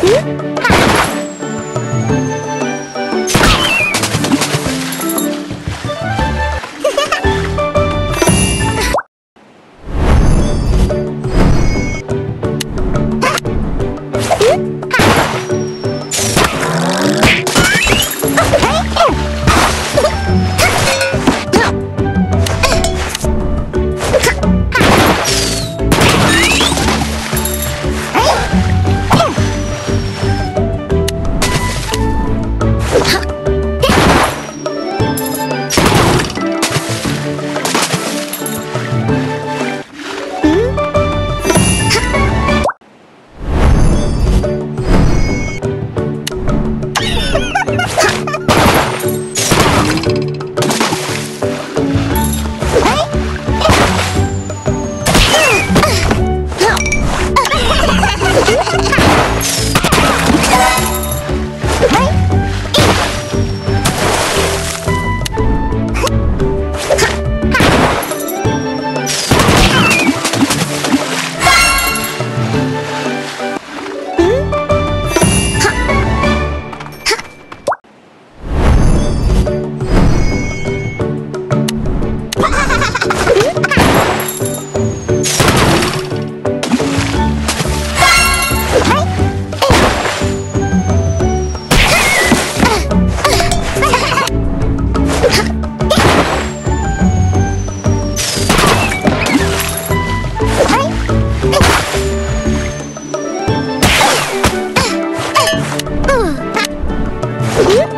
Hmm? Whoop!